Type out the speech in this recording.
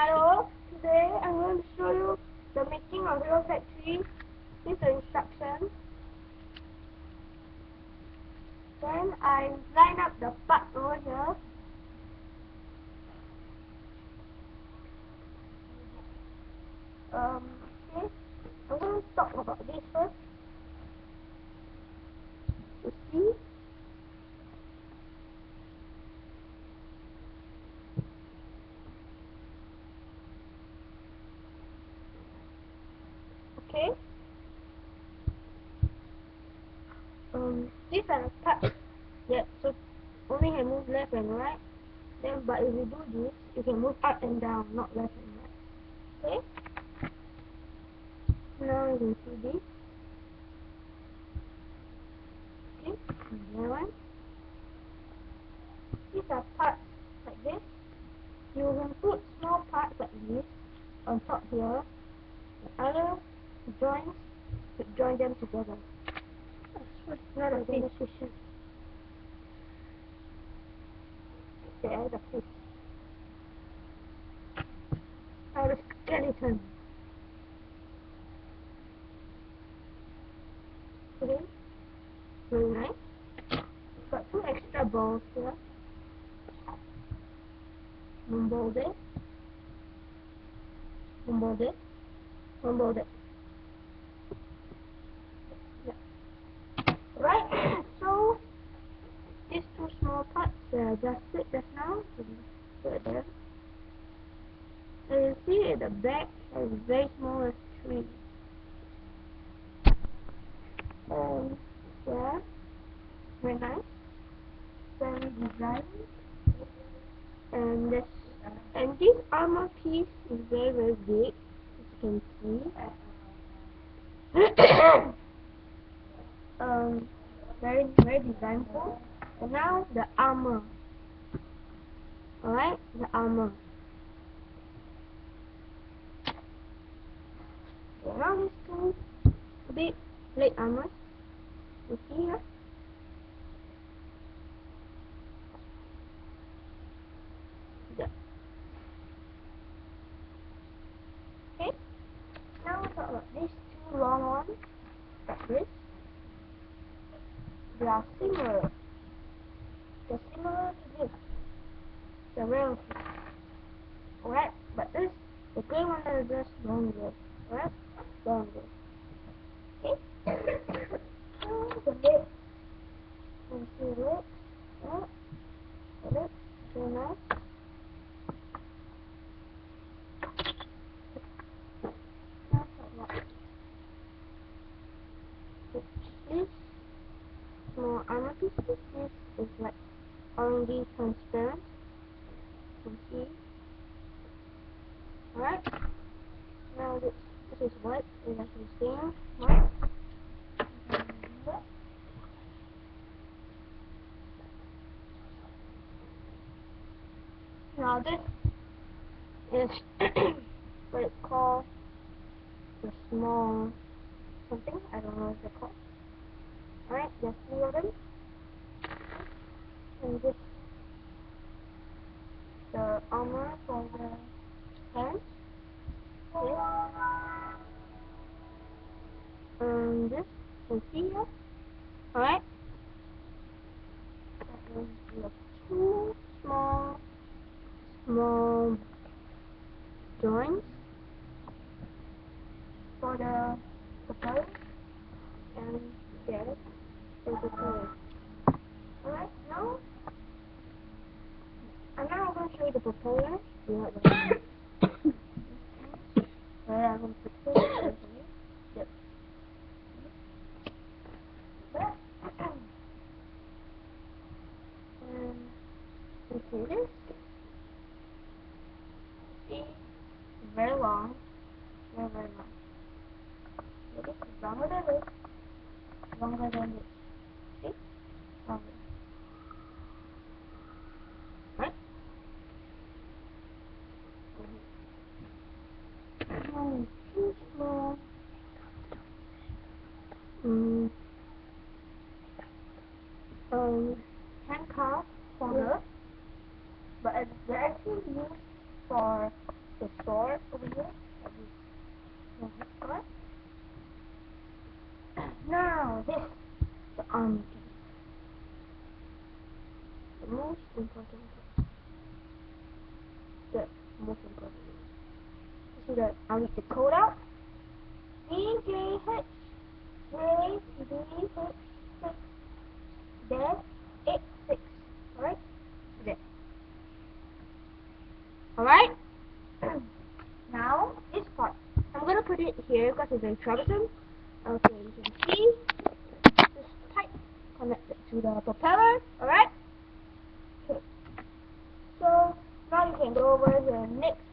Hello, today I'm going to show you the making of Hero Factory. Is the instructions. Then I line up the parts over here. Um, okay, I'm going to talk about this first. You see? Okay. Um, these are the parts that so only can move left and right. Then, but if you do this, you can move up and down, not left and right. Okay. Now you can see this. Okay. And one. These are parts like this. You can put small parts like this on top here. Other join them together. Not a big decision. There, the fish. The skeleton. Okay. Very nice. Got two extra balls here. One ball there. One ball there. One ball there. Right, so these two small were adjusted just now. There. And you see the back has very small tree. And yeah, very nice. Very design. And this and this armor piece is very very big, as you can see. um, very very designful. And now the armor. The armor. Okay, now these two big plate armors. You see here? Okay. Now about these two long ones. Like this. They are similar. They're similar to this. The real Alright, but this the grey one is just longer. Alright? Longer. Okay? the lip. You see the lip? Yeah. The lip. Very. Now this small armor pieces. This is like orangey transparent. You can see. Alright. This, is white. It's actually same white. Now this is what it's called the small something. I don't know what they're called. Alright, there's three of them. And this here. Alright. Two small small joints for the propeller and there is the tail. Alright, now I'm now going to show you the the Alright, I'm going to put this over here. Yep. That. and you see? Very long. Very, very long. Look, it's longer than this. Longer than this. See? Longer. Right? Oh, too small. Mm. Um, handcuff holder, but they're actually used for the store over here. Now this the army game. The most important. The most important game. You see that I need the code out. DJ Hitch. J D eight six. Alright? Alright? Oh. now this part. I'm gonna put it here because it's very troublesome. Okay, you can see this pipe connected to the propeller. Alright? Okay. So now you can go over the next